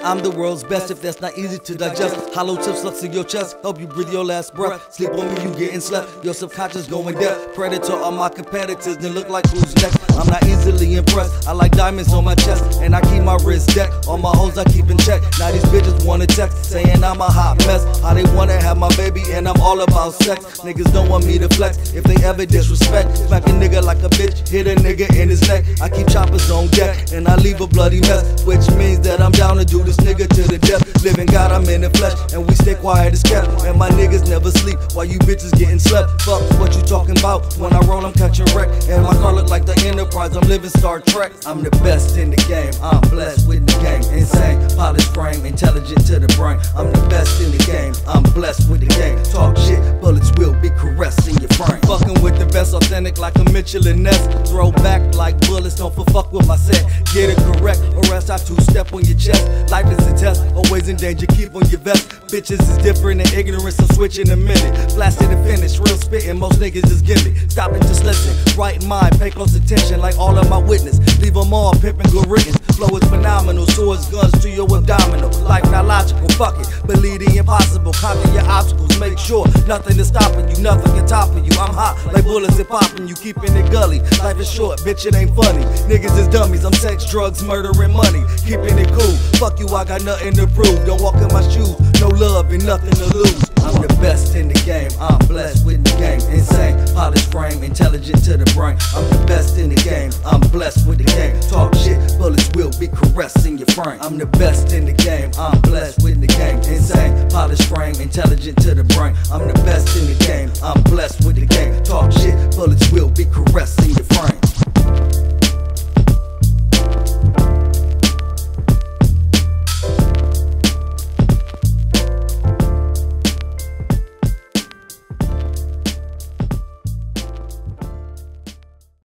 I'm the world's best if that's not easy to digest. Hollow tips slugs in your chest, help you breathe your last breath. Sleep on me, you getting slept. Your subconscious going deaf. Predator on my competitors, then look like who's next. I'm not easily impressed. I like diamonds on my chest, and I keep my wrist decked. All my hoes I keep in check. Now these bitches wanna text, saying I'm a hot mess. How they wanna have my baby, and I'm all about sex. Niggas don't want me to flex if they ever disrespect. Smack a nigga like a bitch, hit a nigga in his neck. I keep choppers on deck, and I leave a bloody mess, which means that I'm down to do this nigga to the death. Living God, I'm in the flesh, and we stay quiet as kept. And my niggas never sleep while you bitches getting slept. Fuck what you talking about? When I roll, I'm catching wreck. And my car look like the Enterprise, I'm living Star Trek. I'm the best in the game, I'm blessed with the game. Insane, polished frame, intelligent to the brain. I'm the best in the game, I'm blessed with the game. Talk shit, bullets will be caressing your frame. Fucking with the best, authentic like a Mitchell and Ness. Throw back like bullets, don't for fuck with my set. Get it correct, or else I two step on your chest. Life is a test, always in danger, keep on your vest. Bitches is different and ignorance, I'm switching a minute. Blasted and finished, real spitting, most niggas just give. Stop and just listen, right mind, pay close attention like all of my witness. Leave them all pimping good written. Flow is phenomenal, swords, guns to your abdominal. Life not logical, fuck it. Believe the impossible, conquer your obstacles, make sure nothing is stopping you, nothing can topple you. I'm hot like bullets and popping you, keeping it gully. Life is short, bitch, it ain't funny. Niggas is dummies, I'm sex, drugs, murder, and money. Keeping it cool, fuck you, I got nothing to prove. Don't walk in my shoes, no love and nothing to lose. I'm the best in the game, the best in the game, I'm blessed with the game. Talk shit, bullets will be caressing your frame. I'm the best in the game, I'm blessed with the game. Insane, polished frame, intelligent to the brain. I'm the best in the game, I'm blessed with